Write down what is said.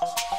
Bye.